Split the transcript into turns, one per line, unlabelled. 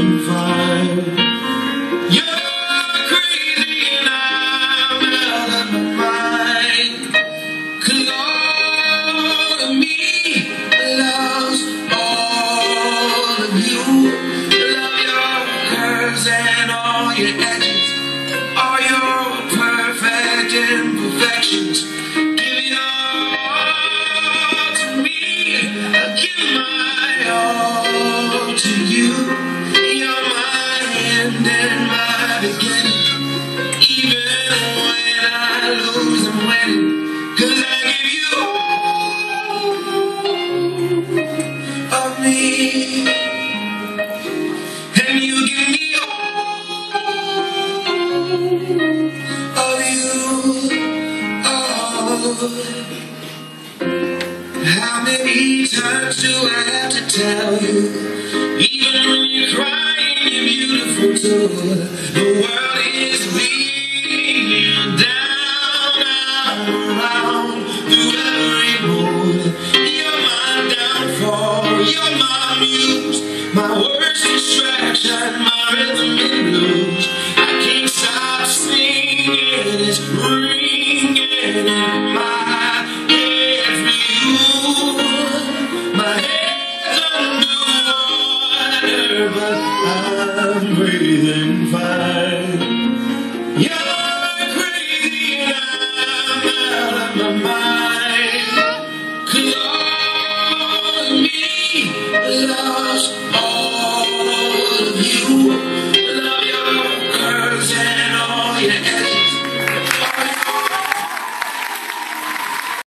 fine. You're crazy and I'm out of my all of me loves all of you. Love your curves and all your edges, end and my beginning. Even when I lose, I give you all of me. And you give me all of you. Oh. How many times do I have to tell you? My worst distraction, my rhythm and blues. But I'm breathing fine. You're crazy and I'm out of my mind. me loves